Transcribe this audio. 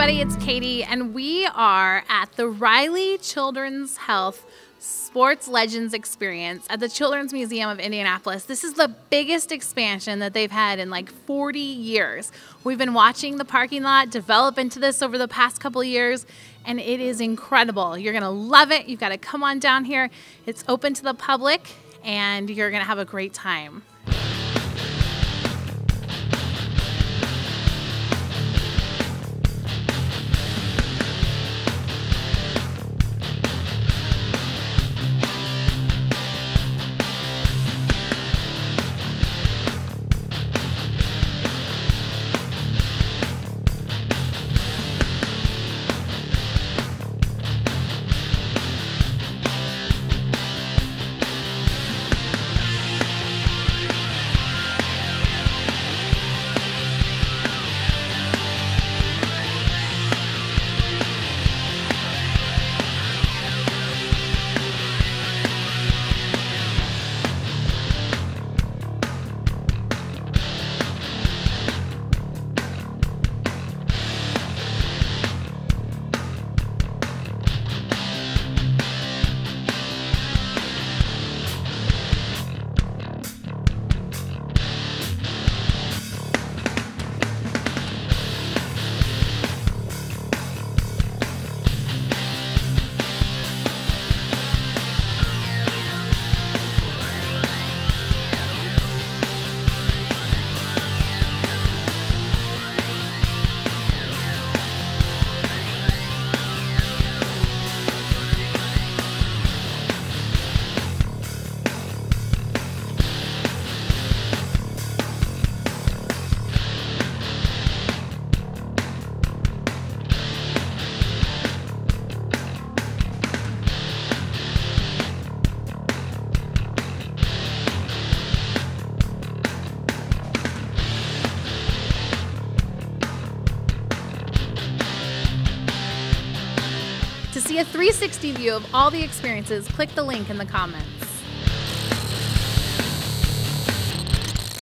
everybody. It's Katie, and we are at the Riley Children's Health Sports Legends Experience at the Children's Museum of Indianapolis. This is the biggest expansion that they've had in like 40 years. We've been watching the parking lot develop into this over the past couple years, and it is incredible. You're going to love it. You've got to come on down here. It's open to the public, and you're going to have a great time. To see a 360 view of all the experiences, click the link in the comments.